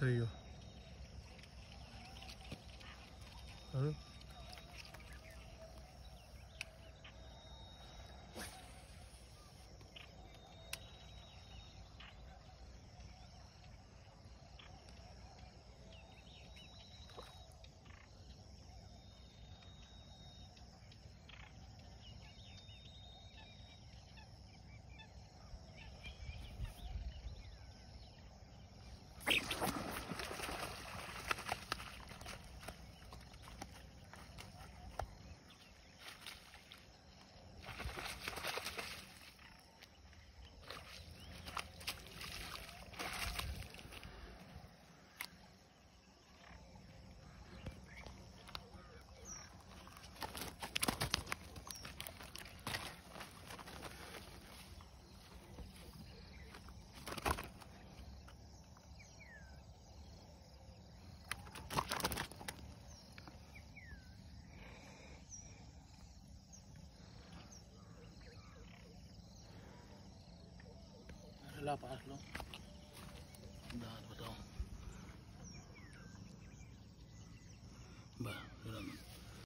tail. Huh? ला पास लो बात बताओ बस